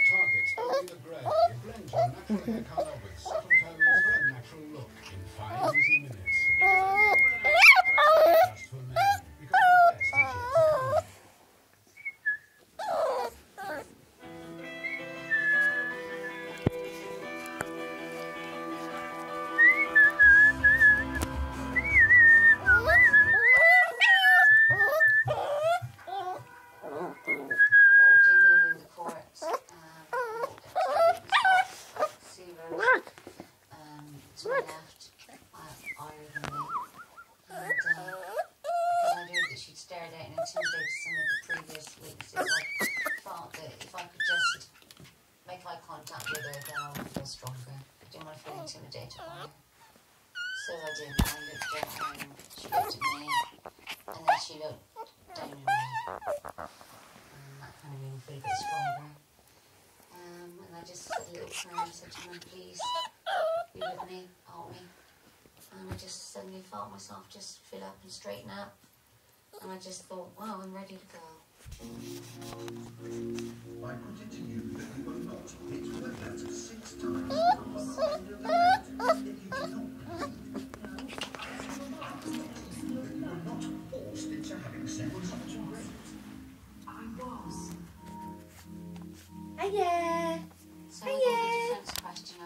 Target's Only the Grey. It blends your natural hair mm-hmm. To my left, uh, Ira me, and, uh, because I knew that she'd stared out and intimidated some of the previous weeks, if I thought that if I could just make eye contact with her, then I would feel stronger. I didn't want to feel intimidated by her. So I did, I looked at her and she looked at me, and then she looked down at me and that kind of made me feel a bit stronger. Um, and I just said a little prayer and said to him, please be with me, help me. And I just suddenly felt myself just fill up and straighten up. And I just thought, wow, I'm ready to go. I put it to you that you were not hit with a bat six times from behind the net, yet you did not bleed. That you were not forced into having sex. I was. Hiya. So with